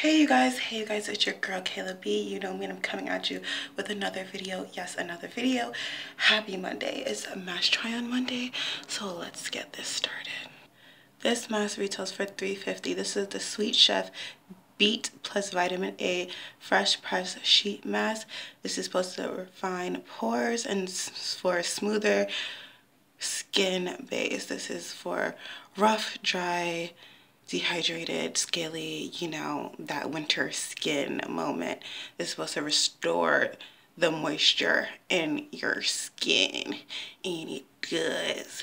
Hey you guys, hey you guys, it's your girl Kayla B. You know me and I'm coming at you with another video. Yes, another video. Happy Monday. It's a mask try on Monday, so let's get this started. This mask retails for $3.50. This is the Sweet Chef Beet plus Vitamin A Fresh Press Sheet Mask. This is supposed to refine pores and for smoother skin base. This is for rough, dry, dehydrated, scaly, you know, that winter skin moment is supposed to restore the moisture in your skin. And it does.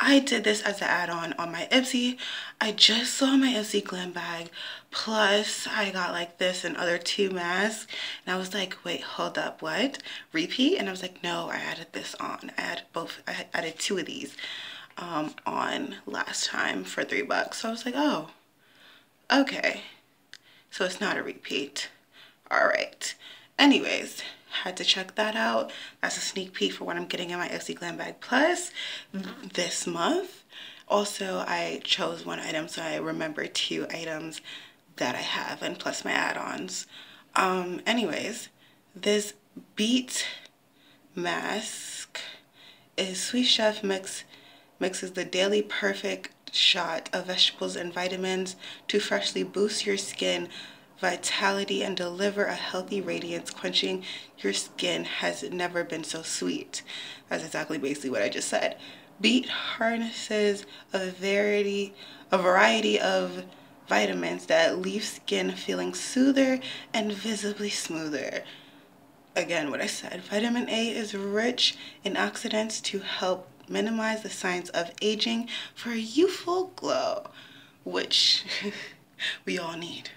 I did this as an add-on on my Ipsy. I just saw my Ipsy Glam bag. Plus, I got like this and other two masks. And I was like, wait, hold up, what? Repeat? And I was like, no, I added this on. I added both, I added two of these um, on last time for three bucks. So I was like, oh, okay. So it's not a repeat. All right. Anyways, had to check that out. That's a sneak peek for what I'm getting in my Ipsy Glam Bag Plus this month. Also, I chose one item, so I remember two items that I have, and plus my add-ons. Um, anyways, this Beet mask is Sweet Chef Mix mixes the daily perfect shot of vegetables and vitamins to freshly boost your skin vitality and deliver a healthy radiance quenching your skin has never been so sweet. That's exactly basically what i just said. Beet harnesses a variety a variety of vitamins that leave skin feeling soother and visibly smoother. Again what i said vitamin a is rich in oxidants to help minimize the signs of aging for a youthful glow, which we all need.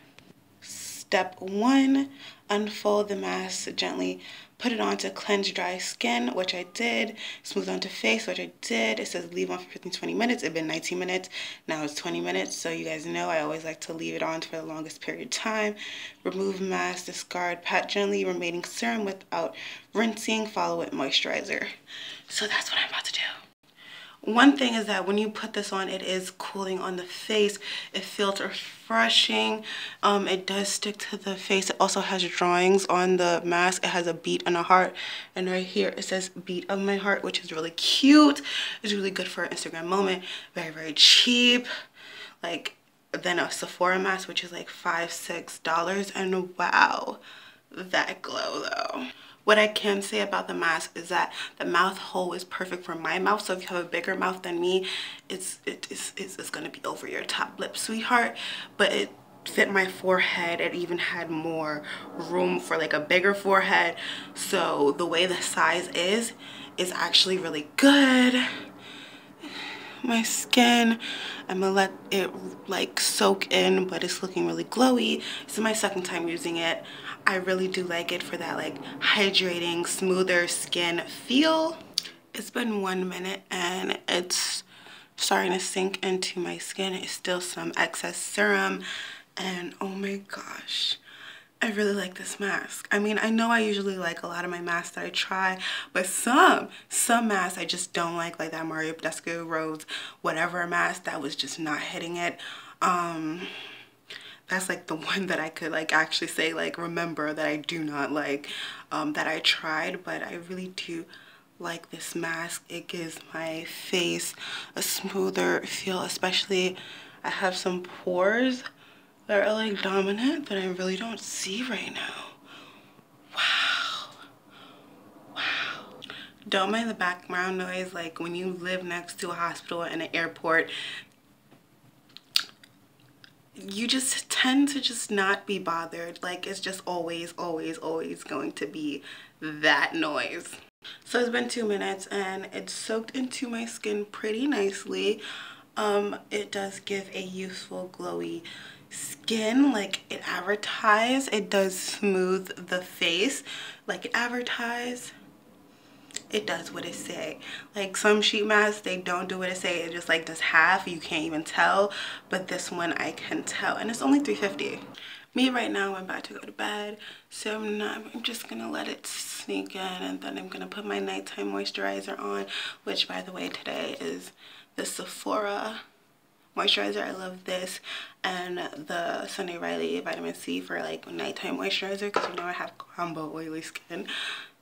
Step one, unfold the mask gently. Put it on to cleanse dry skin, which I did. Smooth onto face, which I did. It says leave on for 15, 20 minutes. It's been 19 minutes. Now it's 20 minutes. So you guys know I always like to leave it on for the longest period of time. Remove mask, discard, pat gently remaining serum without rinsing. Follow with moisturizer. So that's what I'm about to do. One thing is that when you put this on, it is cooling on the face. It feels refreshing. Um, it does stick to the face. It also has drawings on the mask. It has a beet and a heart. And right here, it says beat of my heart, which is really cute. It's really good for an Instagram moment. Very, very cheap. Like, than a Sephora mask, which is like five, six dollars. And wow, that glow though. What I can say about the mask is that the mouth hole is perfect for my mouth. So if you have a bigger mouth than me, it's, it, it's, it's, it's going to be over your top lip, sweetheart. But it fit my forehead. It even had more room for like a bigger forehead. So the way the size is, is actually really good my skin. I'm gonna let it like soak in, but it's looking really glowy. This is my second time using it. I really do like it for that like hydrating, smoother skin feel. It's been one minute and it's starting to sink into my skin. It's still some excess serum and oh my gosh. I really like this mask. I mean, I know I usually like a lot of my masks that I try, but some, some masks I just don't like, like that Mario Badescu Rose whatever mask, that was just not hitting it. Um, that's like the one that I could like actually say like remember that I do not like um, that I tried but I really do like this mask it gives my face a smoother feel especially I have some pores that are like dominant that I really don't see right now wow wow don't mind the background noise like when you live next to a hospital and an airport you just tend to just not be bothered. Like it's just always, always, always going to be that noise. So it's been two minutes and it's soaked into my skin pretty nicely. Um, it does give a youthful, glowy skin. Like it advertised. It does smooth the face. Like it advertised it does what it say. Like some sheet masks they don't do what it say. It just like does half you can't even tell. But this one i can tell. And it's only 350 me right now i'm about to go to bed. So i'm not i'm just gonna let it sneak in. And then i'm gonna put my nighttime moisturizer on which by the way today is the sephora moisturizer. I love this and the Sunday Riley Vitamin C for like nighttime moisturizer because you know I have combo oily skin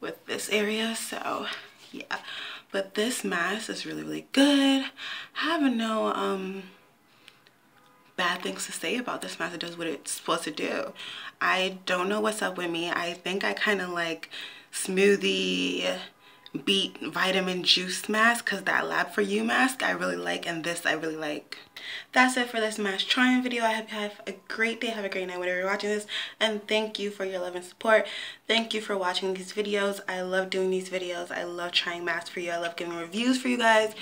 with this area. So yeah, but this mask is really, really good. I have no um bad things to say about this mask. It does what it's supposed to do. I don't know what's up with me. I think I kind of like smoothie beet vitamin juice mask because that lab for you mask I really like and this I really like. That's it for this mask trying video. I hope you have a great day. Have a great night whenever you're watching this and thank you for your love and support. Thank you for watching these videos. I love doing these videos. I love trying masks for you. I love giving reviews for you guys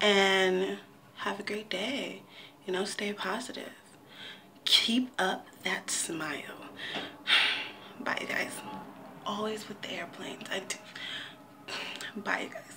and have a great day you know, stay positive. Keep up that smile. Bye, guys. Always with the airplanes. I do. Bye, guys.